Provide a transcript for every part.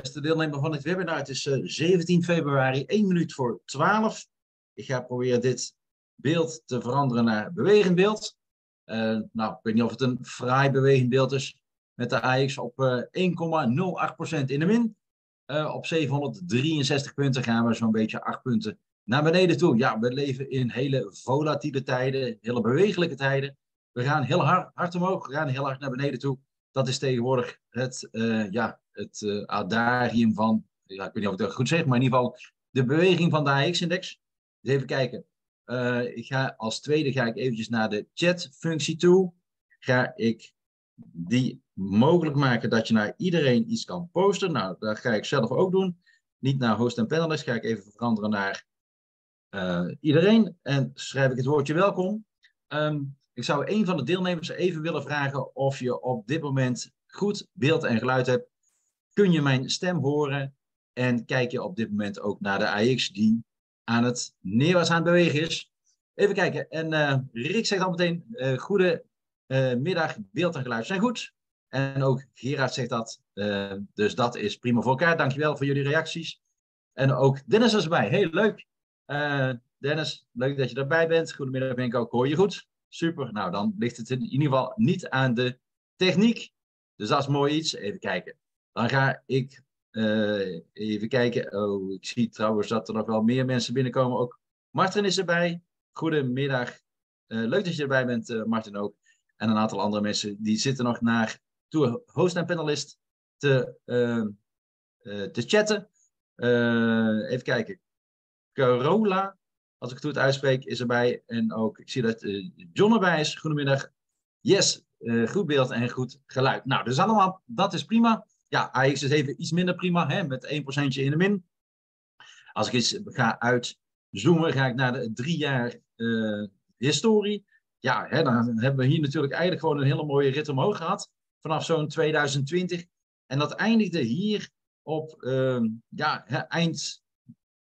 beste deelnemer van het webinar. Het is uh, 17 februari, 1 minuut voor 12. Ik ga proberen dit beeld te veranderen naar bewegend beeld. Uh, nou, ik weet niet of het een fraai bewegend beeld is. Met de AX op uh, 1,08% in de min. Op 763 punten gaan we zo'n beetje 8 punten naar beneden toe. Ja, we leven in hele volatiele tijden, hele bewegelijke tijden. We gaan heel hard, hard omhoog, we gaan heel hard naar beneden toe. Dat is tegenwoordig het, ja, het uh, adagium van, ja, ik weet niet of ik dat goed zeg, maar in ieder geval de beweging van de AX-index. Even kijken. Uh, ik ga, als tweede ga ik eventjes naar de chat-functie toe. Ga ik die mogelijk maken dat je naar iedereen iets kan posten. Nou, dat ga ik zelf ook doen. Niet naar host en panelist, ga ik even veranderen naar iedereen. En schrijf ik het woordje welkom. Um, ik zou een van de deelnemers even willen vragen of je op dit moment goed beeld en geluid hebt. Kun je mijn stem horen? En kijk je op dit moment ook naar de AX die aan het neerwaarts aan het bewegen is? Even kijken. En uh, Rick zegt al meteen, uh, goede uh, middag, beeld en geluid zijn goed. En ook Gerard zegt dat. dus dat is prima voor elkaar. Dankjewel voor jullie reacties. En ook Dennis is erbij. Heel leuk. Dennis, leuk dat je erbij bent. Goedemiddag, ben ik ook. Hoor je goed? Super. Nou, dan ligt het in ieder geval niet aan de techniek. Dus dat is mooi iets. Even kijken. Dan ga ik uh, even kijken. Oh, ik zie trouwens dat er nog wel meer mensen binnenkomen. Ook Martin is erbij. Goedemiddag. Uh, leuk dat je erbij bent, uh, Martin ook. En een aantal andere mensen die zitten nog naar toe host en panelist te, te chatten. even kijken. Carola als ik het goed uitspreek, is erbij. En ook, ik zie dat John erbij is. Goedemiddag. Yes, goed beeld en goed geluid. Nou, dus allemaal, dat is prima. Ja, AX is even iets minder prima, hè, met 1% in de min. Als ik eens ga uitzoomen, ga ik naar de drie jaar uh, historie. Ja, hè, dan hebben we hier natuurlijk eigenlijk gewoon een hele mooie rit omhoog gehad. Vanaf zo'n 2020. En dat eindigde hier op ja, eind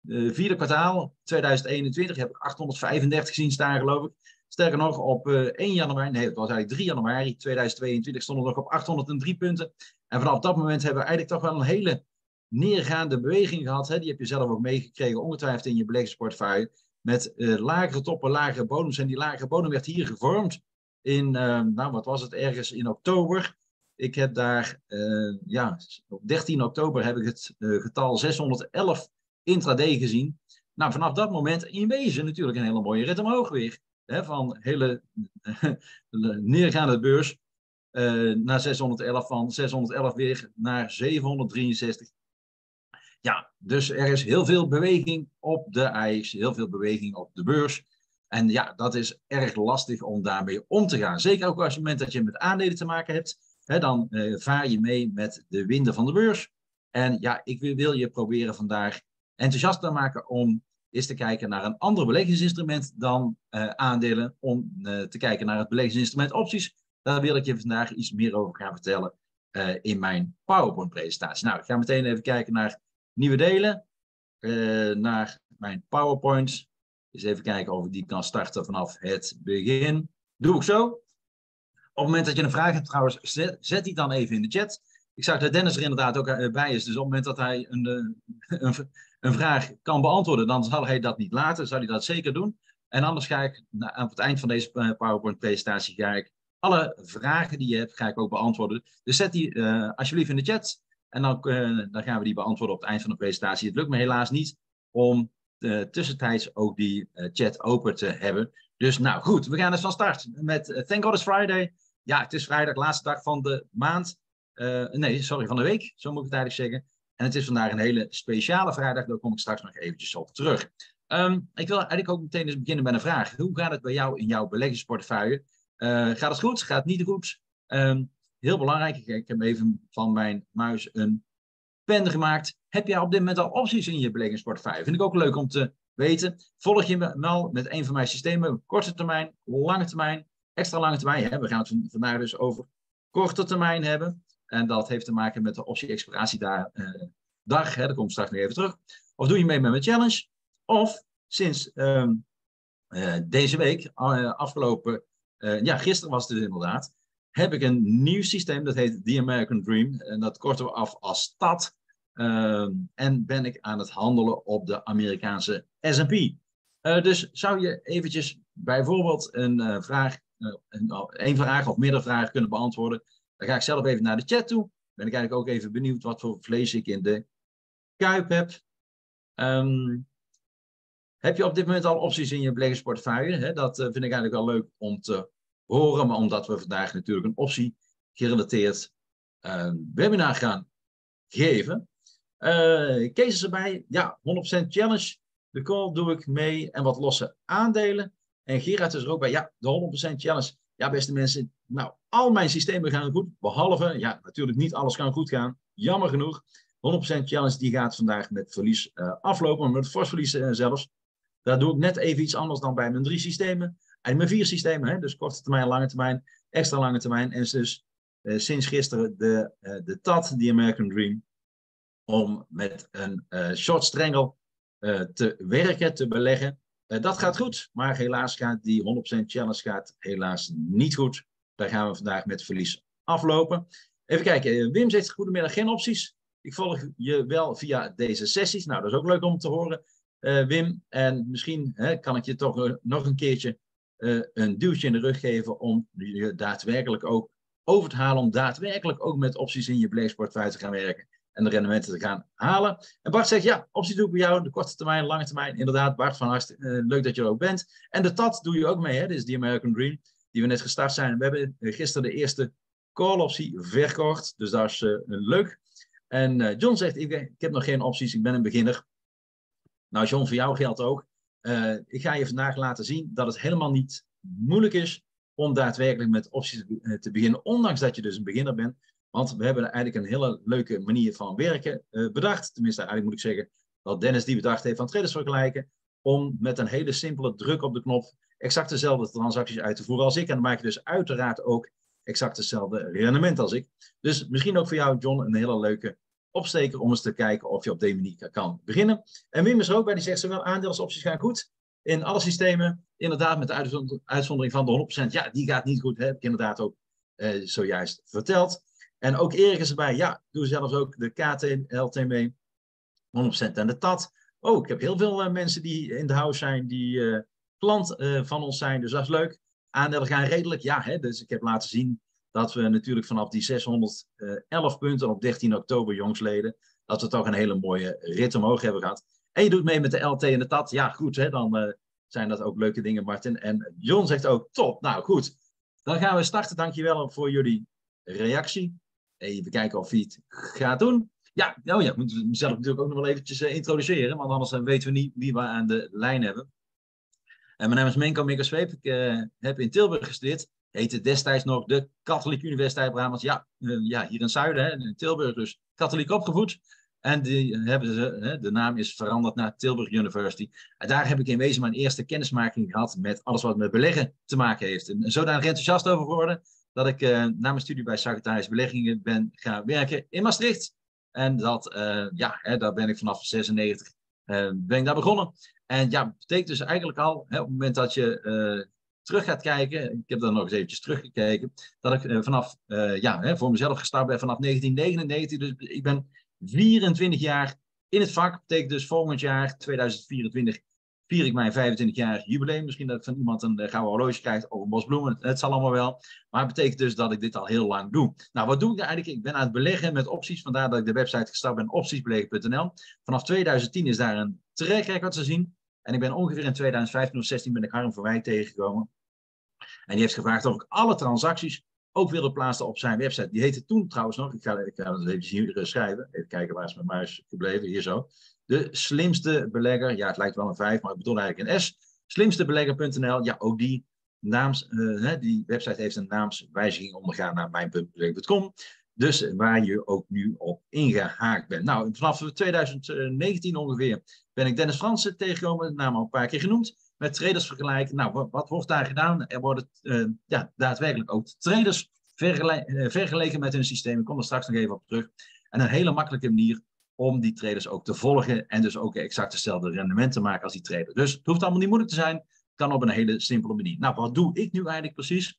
uh, vierde kwartaal 2021 heb ik 835 gezien staan, geloof ik. Sterker nog, op uh, eh, 1 januari, nee, het was eigenlijk 3 januari 2022, stonden we nog op 803 punten. En vanaf dat moment hebben we eigenlijk toch wel een hele neergaande beweging gehad. Hè? Die heb je zelf ook meegekregen, ongetwijfeld in je beleggingsportefeuille. Met uh, lagere toppen, lagere bodems. En die lagere bodem werd hier gevormd in, uh, nou wat was het, ergens in oktober. Ik heb daar, uh, ja, op 13 oktober heb ik het getal 611 intraday gezien. Nou, vanaf dat moment in wezen natuurlijk een hele mooie rit omhoog weer. Hè, van hele neergaande beurs uh, naar 611, van 611 weer naar 763. Ja, dus er is heel veel beweging op de AX, heel veel beweging op de beurs. En ja, dat is erg lastig om daarmee om te gaan. Zeker ook als je moment dat je met aandelen te maken hebt, hè, dan uh, vaar je mee met de winden van de beurs. En ja, ik wil, je proberen vandaag enthousiast te maken om eens te kijken naar een ander beleggingsinstrument dan uh, aandelen, om uh, te kijken naar het beleggingsinstrument opties. Daar wil ik je vandaag iets meer over gaan vertellen uh, in mijn PowerPoint-presentatie. Nou, ik ga meteen even kijken naar nieuwe delen, naar mijn PowerPoint. Eens even kijken of ik die kan starten vanaf het begin. Doe ik zo. Op het moment dat je een vraag hebt trouwens, zet, die dan even in de chat. Ik zag dat Dennis er inderdaad ook bij is. Dus op het moment dat hij een, een, een vraag kan beantwoorden, dan zal hij dat niet laten, zal hij dat zeker doen. En anders ga ik aan het eind van deze eh, PowerPoint-presentatie ga ik alle vragen die je hebt, ga ik ook beantwoorden. Dus zet die uh, alsjeblieft in de chat en dan, uh, dan gaan we die beantwoorden op het eind van de presentatie. Het lukt me helaas niet om uh, tussentijds ook die chat open te hebben. Dus nou goed, we gaan eens van start met Thank God It's Friday. Ja, het is vrijdag, laatste dag van de maand. nee, sorry, van de week, zo moet ik het eigenlijk zeggen. En het is vandaag een hele speciale vrijdag, daar kom ik straks nog eventjes op terug. Um, ik wil eigenlijk ook meteen eens beginnen met een vraag. Hoe gaat het bij jou in jouw beleggingsportefeuille? Uh, gaat het goed? Gaat het niet goed? Um, heel belangrijk, ik heb even van mijn muis een pen gemaakt. Heb jij op dit moment al opties in je beleggingsportefeuille? Vind ik ook leuk om te weten. Volg je me al met een van mijn systemen, korte termijn, lange termijn, extra lange termijn. We gaan het vandaag dus over korte termijn hebben. En dat heeft te maken met de optie-exploratiedag. Uh, hè, daar kom ik straks nog even terug. Of doe je mee met mijn challenge. Of sinds um, uh, deze week, uh, afgelopen, ja, gisteren was het inderdaad, heb ik een nieuw systeem. Dat heet The American Dream. En dat korten we af als STAD. Ehm, en ben ik aan het handelen op de Amerikaanse S&P. Uh, dus zou je eventjes bijvoorbeeld een uh, vraag, een, vraag of meerdere vragen kunnen beantwoorden. Dan ga ik zelf even naar de chat toe. Ben ik eigenlijk ook even benieuwd wat voor vlees ik in de kuip heb. Um, heb je op dit moment al opties in je beleggersportefeuille? Hè? Dat vind ik eigenlijk wel leuk om te horen. Maar omdat we vandaag natuurlijk een optie gerelateerd webinar gaan geven. Uh, Kees is erbij. Ja, 100% challenge. De call doe ik mee en wat losse aandelen. En Gerard is er ook bij. Ja, de 100% challenge. Ja, beste mensen. Nou, al mijn systemen gaan goed. Behalve, ja, natuurlijk niet alles kan goed gaan. Jammer genoeg. 100% challenge die gaat vandaag met verlies uh, aflopen. Met fors verlies zelfs. Daar doe ik net even iets anders dan bij mijn drie systemen. En mijn vier systemen. Hè? Dus korte termijn, lange termijn, extra lange termijn. En dus uh, sinds gisteren de, de TAT, die American Dream om met een uh, short strangle uh, te werken, te beleggen. Uh, dat gaat goed, maar helaas gaat die 100% challenge gaat helaas niet goed. Daar gaan we vandaag met verlies aflopen. Even kijken, Wim zegt goedemiddag, geen opties. Ik volg je wel via deze sessies. Nou, dat is ook leuk om te horen, Wim. En misschien hè, kan ik je toch nog een keertje een duwtje in de rug geven om je daadwerkelijk ook over te halen, om daadwerkelijk ook met opties in je beleefsportfeuille te gaan werken en de rendementen te gaan halen. En Bart zegt, ja, optie doe ik bij jou, de korte termijn, lange termijn. Inderdaad, Bart, van harte leuk dat je er ook bent. En de TAT doe je ook mee, hè? dit is die American Dream, die we net gestart zijn. We hebben eh, gisteren de eerste call optie verkocht, dus dat is leuk. En John zegt, ik, heb nog geen opties, ik ben een beginner. Nou John, voor jou geldt ook. ik ga je vandaag laten zien dat het helemaal niet moeilijk is om daadwerkelijk met opties te beginnen, ondanks dat je dus een beginner bent. Want we hebben eigenlijk een hele leuke manier van werken uh, bedacht. Tenminste, eigenlijk moet ik zeggen dat Dennis die bedacht heeft van traders vergelijken. Om met een hele simpele druk op de knop exact dezelfde transacties uit te voeren als ik. En dan maak je dus uiteraard ook exact hetzelfde rendement als ik. Dus misschien ook voor jou, John, een hele leuke opsteker om eens te kijken of je op deze manier kan beginnen. En Wim is er ook bij, die zegt zowel aandelen als opties gaan goed. In alle systemen, inderdaad met de uitzondering van de 100%, ja, die gaat niet goed, heb ik inderdaad ook uh, zojuist verteld. En ook Erik is erbij. Ja, doe zelfs ook de KT, mee. 100% en de TAT. Oh, ik heb heel veel uh, mensen die in de house zijn, die uh, klant uh, van ons zijn. Dus dat is leuk. Aandelen gaan redelijk. Ja, hè, dus ik heb laten zien dat we natuurlijk vanaf die 611 punten op 13 oktober, jongsleden, dat we toch een hele mooie rit omhoog hebben gehad. En je doet mee met de LT en de TAT. Ja, goed, hè, dan zijn dat ook leuke dingen, Martin. En John zegt ook, top. Nou, goed. Dan gaan we starten. Dankjewel voor jullie reactie. Even kijken of hij het gaat doen. Ja, oh ja, ik moet mezelf natuurlijk ook nog wel eventjes uh, introduceren, want anders uh, weten we niet wie we aan de lijn hebben. En mijn naam is Menko Mikkersweep. Ik heb in Tilburg gestudeerd. Heette destijds nog de Katholieke Universiteit Brabant. Ja, ja hier in Zuiden, hè, in Tilburg dus katholiek opgevoed. En die hebben ze, de naam is veranderd naar Tilburg University. En daar heb ik in wezen mijn eerste kennismaking gehad met alles wat met beleggen te maken heeft. En zodanig enthousiast over geworden dat ik uh, na mijn studie bij Sagittarius Beleggingen ben gaan werken in Maastricht. En dat, uh, ja, hè, daar ben ik vanaf 96 uh, eh, ben ik daar begonnen. En ja, betekent dus eigenlijk al, hè, op het moment dat je terug gaat kijken, ik heb dan nog eens eventjes teruggekeken, dat ik vanaf, ja, hè, voor mezelf gestart ben vanaf 1999. Dus ik ben 24 jaar in het vak. Betekent dus volgend jaar, 2024, vier ik mijn 25-jarig jubileum. Misschien dat van iemand een uh, gouden horloge krijgt of een bos bloemen. Het zal allemaal wel. Maar het betekent dus dat ik dit al heel lang doe. Nou, wat doe ik eigenlijk? Ik ben aan het beleggen met opties. Vandaar dat ik de website gestart ben, optiesbeleggen.nl. Vanaf 2010 is daar een track record te zien. En ik ben ongeveer in 2015 of 16 ben ik Harm Verwij tegengekomen. En die heeft gevraagd of ik alle transacties ook wilde plaatsen op zijn website. Die heette toen trouwens nog, ik ga, ik ga het even hier schrijven. Even kijken waar is mijn muis gebleven, hier zo de slimste belegger. Ja, het lijkt wel een 5, maar ik bedoel eigenlijk een S. Slimstebelegger.nl. Ja, ook die, naams, uh, die website heeft een naamswijziging ondergaan naar mijn.belegger.com. Dus waar je ook nu op ingehaakt bent. Nou, vanaf 2019 ongeveer ben ik Dennis Fransen tegengekomen, de naam al een paar keer genoemd. Met traders vergelijken. Nou, wat, wordt daar gedaan? Er worden uh, ja, daadwerkelijk ook traders vergele vergeleken met hun systeem. Ik kom er straks nog even op terug. En een hele makkelijke manier om die traders ook te volgen en dus ook exact hetzelfde rendement te maken als die trader. Dus het hoeft allemaal niet moeilijk te zijn, kan op een hele simpele manier. Nou, wat doe ik nu eigenlijk precies?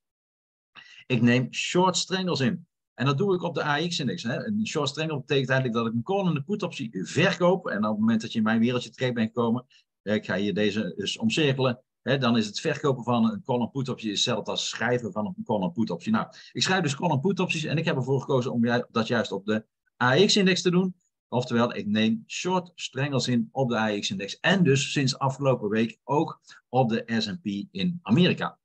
Ik neem short strangles in. En dat doe ik op de AX-index. Een short strangle betekent eigenlijk dat ik een call en een put optie verkoop. En op het moment dat je in mijn wereldje terecht bent gekomen, ik ga je deze dus omcirkelen. Dan is het verkopen van een call en put optie hetzelfde als schrijven van een call en put optie. Nou, ik schrijf dus call en put opties en ik heb ervoor gekozen om dat juist op de AX-index te doen. Oftewel, ik neem short strengels in op de AX-index en dus sinds afgelopen week ook op de S&P in Amerika.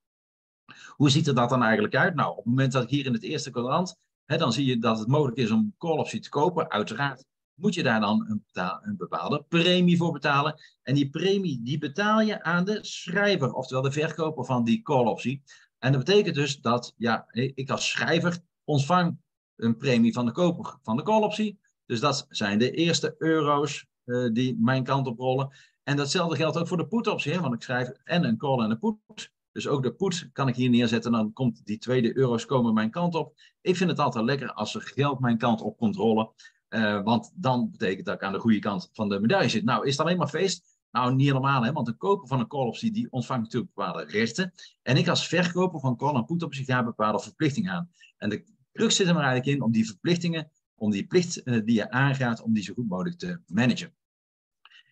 Hoe ziet er dat dan eigenlijk uit? Nou, op het moment dat ik hier in het eerste kwadrant, dan zie je dat het mogelijk is om call optie te kopen. Uiteraard moet je daar dan een, een, bepaalde premie voor betalen. En die premie die betaal je aan de schrijver, oftewel de verkoper van die call optie. En dat betekent dus dat ja, ik als schrijver ontvang een premie van de koper van de call optie. Dus dat zijn de eerste euro's uh, die mijn kant op rollen. En datzelfde geldt ook voor de put optie, want ik schrijf en een call en een put. Dus ook de put kan ik hier neerzetten. Dan komt die tweede euro's komen mijn kant op. Ik vind het altijd lekker als er geld mijn kant op komt rollen. Uh, want dan betekent dat ik aan de goede kant van de medaille zit. Nou, is het alleen maar feest? Nou, niet helemaal, hè? want de koper van een call-optie die ontvangt natuurlijk bepaalde rechten. En ik als verkoper van call- en put-optie ga bepaalde verplichtingen aan. En de crux zit er maar eigenlijk in om die verplichtingen, om die plicht uh, die je aangaat, om die zo goed mogelijk te managen.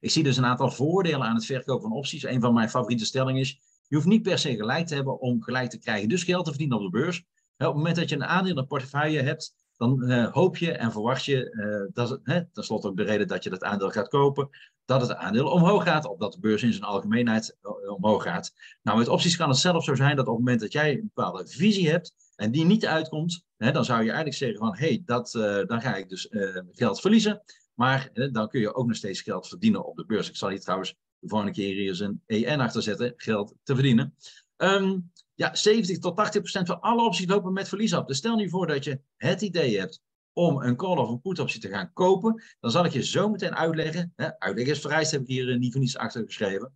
Ik zie dus een aantal voordelen aan het verkopen van opties. Een van mijn favoriete stellingen is, je hoeft niet per se gelijk te hebben om gelijk te krijgen, dus geld te verdienen op de beurs. Op het moment dat je een aandeel in een portefeuille hebt, dan uh, hoop je en verwacht je, uh, dat hè, tenslotte ook de reden dat je dat aandeel gaat kopen, dat het aandeel omhoog gaat, of dat de beurs in zijn algemeenheid uh, omhoog gaat. Nou, met opties kan het zelf zo zijn dat op het moment dat jij een bepaalde visie hebt en die niet uitkomt, hè, dan zou je eigenlijk zeggen van, hé, hey, dat, dan ga ik dus geld verliezen, maar dan kun je ook nog steeds geld verdienen op de beurs. Ik zal hier trouwens de volgende keer hier eens een EN achter zetten, geld te verdienen. Um, ja, 70 tot 80 procent van alle opties lopen met verlies op. Dus stel nu voor dat je het idee hebt om een call of een put optie te gaan kopen, dan zal ik je zo meteen uitleggen, hè, is vereist, heb ik hier niet voor niets achter geschreven,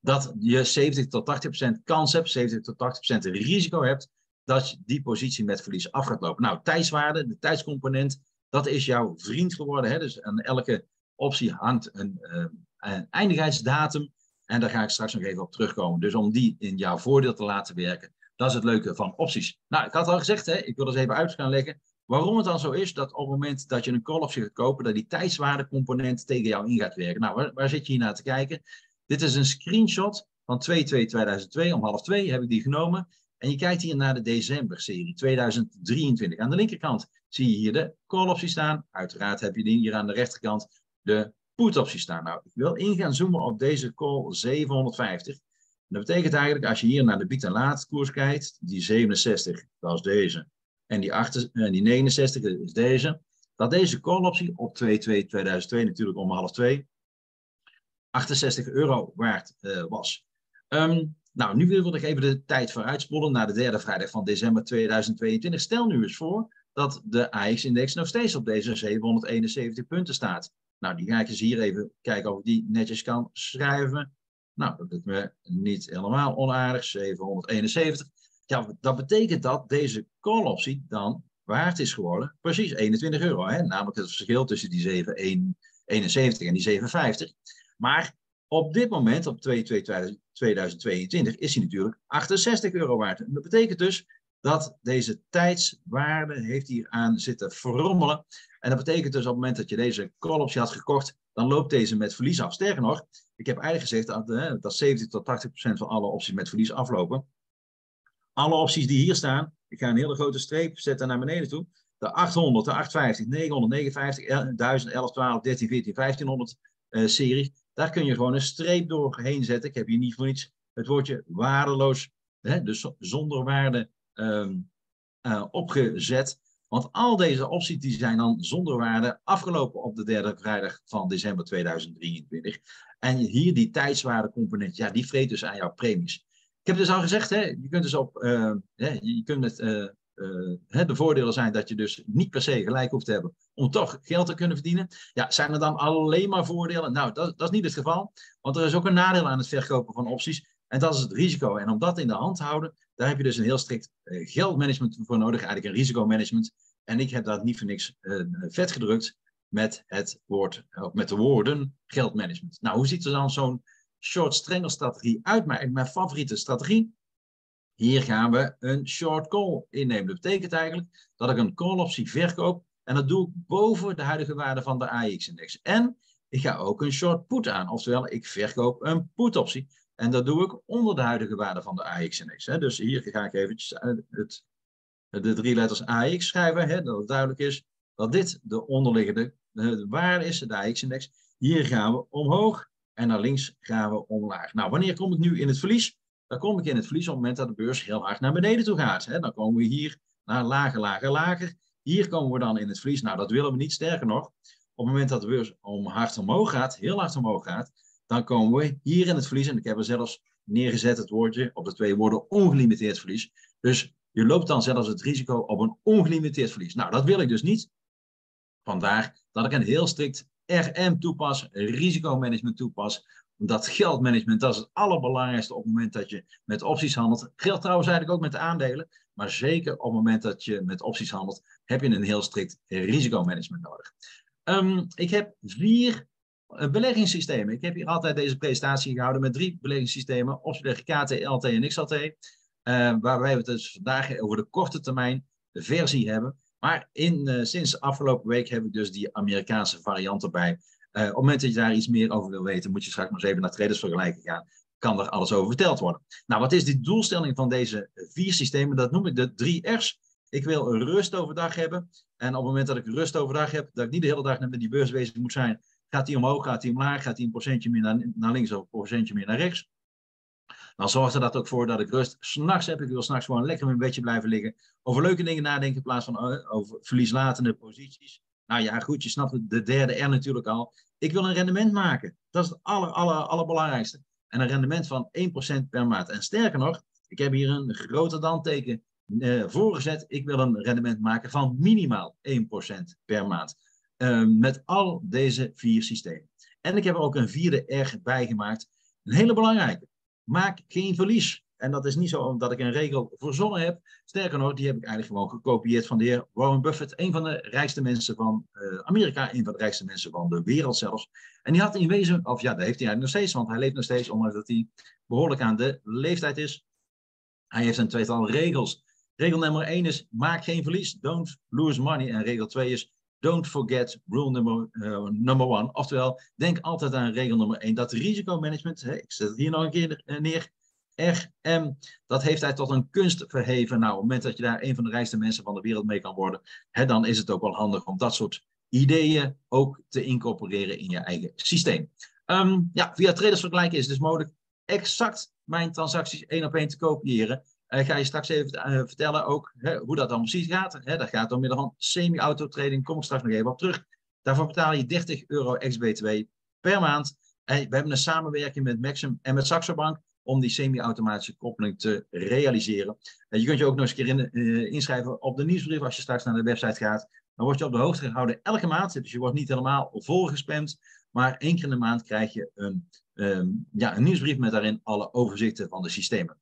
dat je 70 tot 80 procent kans hebt, 70 tot 80 procent risico hebt, dat je die positie met verlies af gaat lopen. Nou, tijdswaarde, de tijdscomponent, dat is jouw vriend geworden. Hè? Dus aan elke optie hangt een, uh, een eindigheidsdatum. En daar ga ik straks nog even op terugkomen. Dus om die in jouw voordeel te laten werken, dat is het leuke van opties. Nou, ik had al gezegd, hè, ik wil eens even uit gaan leggen waarom het dan zo is dat op het moment dat je een call optie gaat kopen, dat die tijdswaardecomponent tegen jou in gaat werken. Nou, waar, waar zit je hier naar te kijken? Dit is een screenshot van 2-2-2002, om half 2 heb ik die genomen. En je kijkt hier naar de december-serie 2023. Aan de linkerkant zie je hier de call optie staan. Uiteraard heb je hier aan de rechterkant de put-optie staan. Nou, ik wil in gaan zoomen op deze call 750. En dat betekent eigenlijk, als je hier naar de bied- en laat koers kijkt, die 67, dat is deze, en die, 8, en die 69 is deze, dat deze call-optie op 2-2-2002 natuurlijk om half 2, 68 euro waard uh, was. Um, nou, nu wil ik even de tijd vooruitspoelen naar de derde vrijdag van december 2022. Stel nu eens voor dat de AX-index nog steeds op deze 771 punten staat. Nou, die ga ik eens hier even kijken of ik die netjes kan schrijven. Nou, dat doet me niet helemaal onaardig. 771. Ja, dat betekent dat deze call-optie dan waard is geworden. Precies 21 euro. Hè? Namelijk het verschil tussen die 771 en die 750. Maar op dit moment, op 2022, is hij natuurlijk 68 euro waard. Dat betekent dus dat deze tijdswaarde heeft hier aan zitten verrommelen. En dat betekent dus op het moment dat je deze call optie had gekocht, dan loopt deze met verlies af. Sterker nog, ik heb eigenlijk gezegd dat, dat 70 tot 80 procent van alle opties met verlies aflopen. Alle opties die hier staan, ik ga een hele grote streep zetten naar beneden toe. De 800, de 850, 900, 950, 1000, 11, 12, 13, 14, 1500 uh, serie. Daar kun je gewoon een streep doorheen zetten. Ik heb hier niet voor niets het woordje waardeloos, hè, dus zonder waarde um, uh, opgezet. Want al deze opties die zijn dan zonder waarde afgelopen op de derde vrijdag van december 2023. En hier die tijdswaardecomponent, ja, die vreet dus aan jouw premies. Ik heb dus al gezegd, hè, je kunt dus op, uh, hè, je kunt het, uh, uh, de voordelen zijn dat je dus niet per se gelijk hoeft te hebben om toch geld te kunnen verdienen. Ja, zijn er dan alleen maar voordelen? Nou, dat, dat is niet het geval, want er is ook een nadeel aan het verkopen van opties. En dat is het risico. En om dat in de hand te houden, daar heb je dus een heel strikt uh, geldmanagement voor nodig, eigenlijk een risicomanagement. En ik heb dat niet voor niks uh, vet gedrukt met, het woord, uh, met de woorden geldmanagement. Nou, hoe ziet er dan zo'n short strangle strategie uit? Mijn, mijn favoriete strategie Hier gaan we een short call innemen. Dat betekent eigenlijk dat ik een call optie verkoop en dat doe ik boven de huidige waarde van de AX-index. En ik ga ook een short put aan, oftewel ik verkoop een put optie. En dat doe ik onder de huidige waarde van de AX-index. Dus hier ga ik eventjes eh, het, de drie letters AX schrijven, hè, dat het duidelijk is dat dit de onderliggende de waarde is, de AX-index. Hier gaan we omhoog en naar links gaan we omlaag. Nou, wanneer kom ik nu in het verlies? Dan kom ik in het verlies op het moment dat de beurs heel hard naar beneden toe gaat. Hè. Dan komen we hier naar lager, lager, lager. Hier komen we dan in het verlies. Nou, dat willen we niet. Sterker nog, op het moment dat de beurs om hard omhoog gaat, heel hard omhoog gaat, dan komen we hier in het verlies. En ik heb er zelfs neergezet het woordje op de twee woorden ongelimiteerd verlies. Dus je loopt dan zelfs het risico op een ongelimiteerd verlies. Nou, dat wil ik dus niet. Vandaar dat ik een heel strikt RM toepas, risicomanagement toepas. Dat geldmanagement, dat is het allerbelangrijkste op het moment dat je met opties handelt. Geldt trouwens eigenlijk ook met aandelen. Maar zeker op het moment dat je met opties handelt, heb je een heel strikt risicomanagement nodig. Um, ik heb vier beleggingssystemen. Ik heb hier altijd deze presentatie gehouden met drie beleggingssystemen. Optiebeleg KT, LT en XLT. Uh, waarbij we het dus vandaag over de korte termijn versie hebben. Maar in, uh, sinds afgelopen week heb ik dus die Amerikaanse variant erbij. Op het moment dat je daar iets meer over wil weten, moet je straks maar eens even naar tradersvergelijken gaan. Kan er alles over verteld worden. Nou, wat is de doelstelling van deze vier systemen? Dat noem ik de drie R's. Ik wil rust overdag hebben. En op het moment dat ik rust overdag heb, dat ik niet de hele dag met die beurs bezig moet zijn, gaat die omhoog, gaat die omlaag, gaat die een procentje meer naar, naar links of een procentje meer naar rechts. Dan zorgt er dat ook voor dat ik rust s'nachts heb. Ik wil s'nachts gewoon lekker mijn bedje blijven liggen. Over leuke dingen nadenken in plaats van uh, over verlieslatende posities. Nou ja, goed, je snapt de derde R natuurlijk al. Ik wil een rendement maken. Dat is het aller, aller, allerbelangrijkste. En een rendement van 1% per maand. En sterker nog, ik heb hier een groter dan teken uh, voorgezet. Ik wil een rendement maken van minimaal 1% per maand. Uh, met al deze vier systemen. En ik heb er ook een vierde R bijgemaakt. Een hele belangrijke maak geen verlies. En dat is niet zo omdat ik een regel verzonnen heb. Sterker nog, die heb ik eigenlijk gewoon gekopieerd van de heer Warren Buffett, een van de rijkste mensen van uh, Amerika, een van de rijkste mensen van de wereld zelfs. En die had in wezen, of ja, dat heeft hij eigenlijk nog steeds, want hij leeft nog steeds, ondanks dat hij behoorlijk aan de leeftijd is. Hij heeft een tweetal regels. Regel nummer 1 is: maak geen verlies, don't lose money. En regel 2 is: don't forget rule number, uh, number one. Oftewel, denk altijd aan regel nummer 1. Dat risicomanagement, ik zet het hier nog een keer eh, neer. RM, dat heeft hij tot een kunst verheven. Nou, op het moment dat je daar een van de rijkste mensen van de wereld mee kan worden, hè, dan is het ook wel handig om dat soort ideeën ook te incorporeren in je eigen systeem. Um, ja, via tradersvergelijken is het dus mogelijk exact mijn transacties één op één te kopiëren. Uh, ga je straks even uh, vertellen ook hè, hoe dat dan precies gaat. Hè, dat gaat door middel van semi-auto trading. Kom ik straks nog even op terug. Daarvoor betaal je 30 euro ex-BTW per maand. En we hebben een samenwerking met Maxim en met Saxo Bank om die semi-automatische koppeling te realiseren. En je kunt je ook nog eens een keer in, inschrijven op de nieuwsbrief als je straks naar de website gaat. Dan word je op de hoogte gehouden elke maand. Dus je wordt niet helemaal volgespamd. Maar één keer in de maand krijg je een, um, ja, een nieuwsbrief met daarin alle overzichten van de systemen.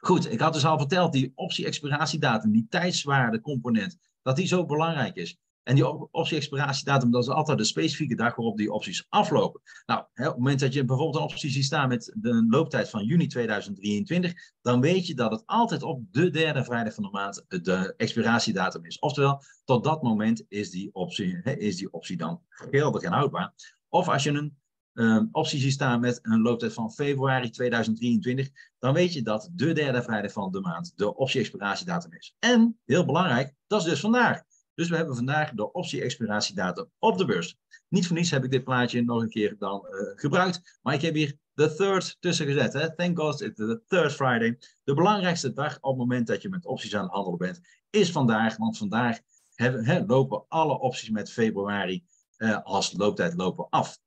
Goed, ik had dus al verteld, die optie-expiratiedatum, die tijdswaarde component, dat die zo belangrijk is. En die optie-expiratiedatum, dat is altijd de specifieke dag waarop die opties aflopen. Nou, hè, op het moment dat je bijvoorbeeld een optie ziet staan met de looptijd van juni 2023, dan weet je dat het altijd op de derde vrijdag van de maand de expiratiedatum is. Oftewel, tot dat moment is die optie, hè, is die optie dan geldig en houdbaar. Of als je een um, optie ziet staan met een looptijd van februari 2023, dan weet je dat de derde vrijdag van de maand de optie-expiratiedatum is. En, heel belangrijk, dat is dus vandaag. Dus we hebben vandaag de optie-expiratiedatum op de beurs. Niet voor niets heb ik dit plaatje nog een keer dan uh, gebruikt, maar ik heb hier de third tussen gezet. Hè? Thank God, it's the third Friday. De belangrijkste dag op het moment dat je met opties aan het handelen bent, is vandaag, want vandaag hè, lopen alle opties met februari uh, als looptijd lopen af.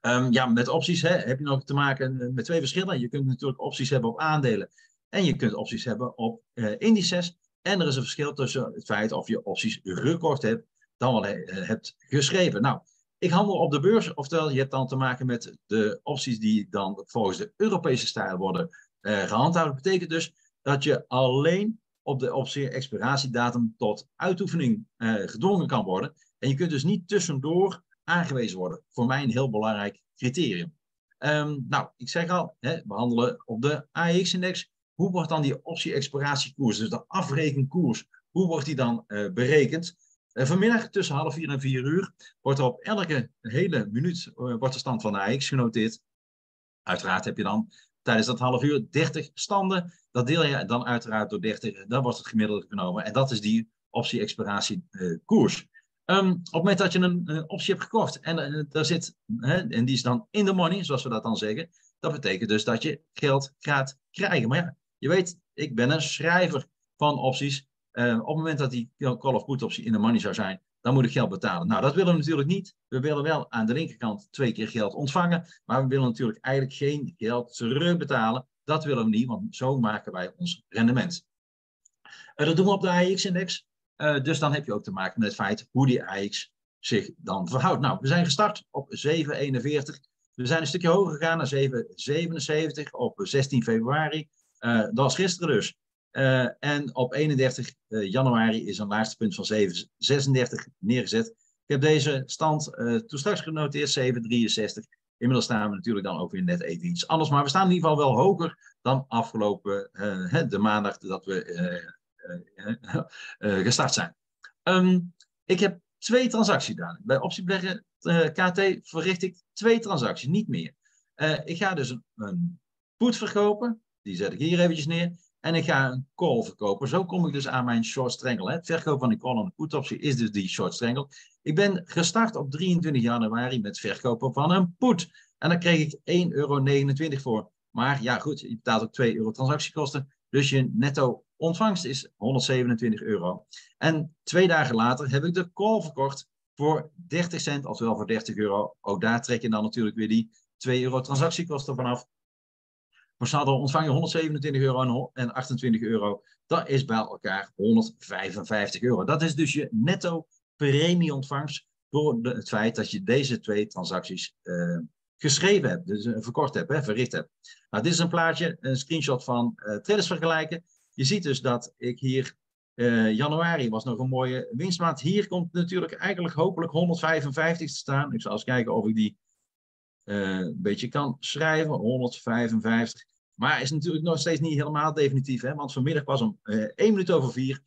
Um, ja, met opties hè, heb je nog te maken met twee verschillen. Je kunt natuurlijk opties hebben op aandelen en je kunt opties hebben op uh, indices. En er is een verschil tussen het feit of je opties gekocht hebt dan wel uh, hebt geschreven. Nou, ik handel op de beurs, oftewel je hebt dan te maken met de opties die dan volgens de Europese stijl worden uh, gehandhaafd. Dat betekent dus dat je alleen op de optie expiratiedatum tot uitoefening gedwongen kan worden. En je kunt dus niet tussendoor aangewezen worden. Voor mij een heel belangrijk criterium. Um, nou, ik zeg al, hè, we handelen op de AX-index. hoe wordt dan die optie-expiratiekoers, dus de afrekenkoers, hoe wordt die dan berekend? vanmiddag tussen half vier en vier uur wordt er op elke hele minuut wordt de stand van de AX genoteerd. Uiteraard heb je dan tijdens dat half uur 30 standen. Dat deel je dan uiteraard door 30. Dan wordt het gemiddelde genomen. En dat is die optie-expiratiekoers. Um, op het moment dat je een, optie hebt gekocht en uh, daar zit, hè, en die is dan in de money, zoals we dat dan zeggen, dat betekent dus dat je geld gaat krijgen. Maar ja, je weet, ik ben een schrijver van opties. Uh, op het moment dat die call of put optie in de money zou zijn, dan moet ik geld betalen. Nou, dat willen we natuurlijk niet. We willen wel aan de linkerkant twee keer geld ontvangen, maar we willen natuurlijk eigenlijk geen geld terugbetalen. Dat willen we niet, want zo maken wij ons rendement. Uh, dat doen we op de AX-index. Uh, dus dan heb je ook te maken met het feit hoe die AX zich dan verhoudt. Nou, we zijn gestart op 7,41. We zijn een stukje hoger gegaan naar 7,77 op 16 februari. Uh, dat was gisteren dus. Uh, en op 31 januari is een laatste punt van 7,36 neergezet. Ik heb deze stand toen straks genoteerd, 7,63. Inmiddels staan we natuurlijk dan ook weer net even iets anders. Maar we staan in ieder geval wel hoger dan afgelopen de maandag dat we eh, eh, gestart zijn. Ehm, ik heb twee transacties gedaan. Bij optiebeleggen eh, KT verricht ik twee transacties, niet meer. ik ga dus een, een put verkopen, die zet ik hier eventjes neer. En ik ga een call verkopen. Zo kom ik dus aan mijn short strangle. Het verkoop van een call en een put optie is dus die short strangle. Ik ben gestart op 23 januari met verkopen van een put. En daar kreeg ik 1,29 euro voor. Maar ja, goed, je betaalt ook 2 euro transactiekosten. Dus je netto ontvangst is 127 euro. En twee dagen later heb ik de call verkocht voor 30 cent, oftewel voor 30 euro. Ook daar trek je dan natuurlijk weer die 2 euro transactiekosten vanaf. Voor saldo ontvang je 127 euro en 28 euro. Dat is bij elkaar 155 euro. Dat is dus je netto premieontvangst door het feit dat je deze twee transacties uh, geschreven hebt, dus uh, verkocht hebt, hè, verricht hebt. Nou, dit is een plaatje, een screenshot van uh, vergelijken. Je ziet dus dat ik hier, uh, januari was nog een mooie winstmaand. Hier komt natuurlijk eigenlijk hopelijk 155 te staan. Ik zal eens kijken of ik die een beetje kan schrijven. 155. Maar is natuurlijk nog steeds niet helemaal definitief, hè? want vanmiddag was om 1 minuut over 4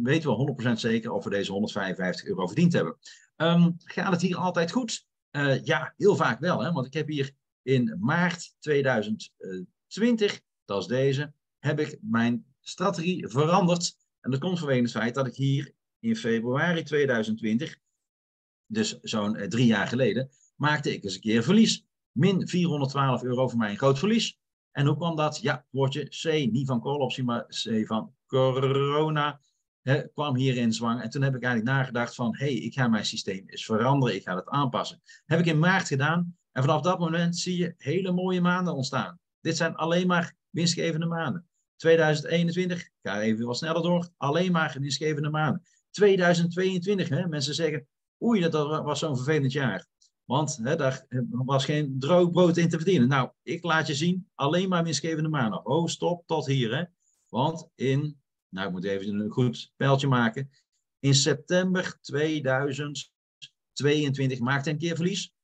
weten we 100% zeker of we deze 155 euro verdiend hebben. Um, gaat het hier altijd goed? Uh, ja, heel vaak wel. Hè? Want ik heb hier in maart 2020, dat is deze, heb ik mijn strategie veranderd. En dat komt vanwege het feit dat ik hier in februari 2020, dus zo'n uh, drie jaar geleden, maakte ik eens een keer verlies. Min 412 euro voor mij een groot verlies. En hoe kwam dat? Ja, woordje C, niet van kooloptie, maar C van corona hè, kwam hierin zwang. En toen heb ik eigenlijk nagedacht van, hé, hey, ik ga mijn systeem eens veranderen, ik ga het aanpassen. Heb ik in maart gedaan. En vanaf dat moment zie je hele mooie maanden ontstaan. Dit zijn alleen maar winstgevende maanden. 2021, ik ga even wat sneller door, alleen maar winstgevende maanden. 2022, hè, mensen zeggen, oei, dat was zo'n vervelend jaar. Want hè, daar was geen droog brood in te verdienen. Nou, ik laat je zien, alleen maar winstgevende maanden. Oh, stop, tot hier. Hè. Want in nou, ik moet even een goed pijltje maken. In september 2022 maakte een keer verlies.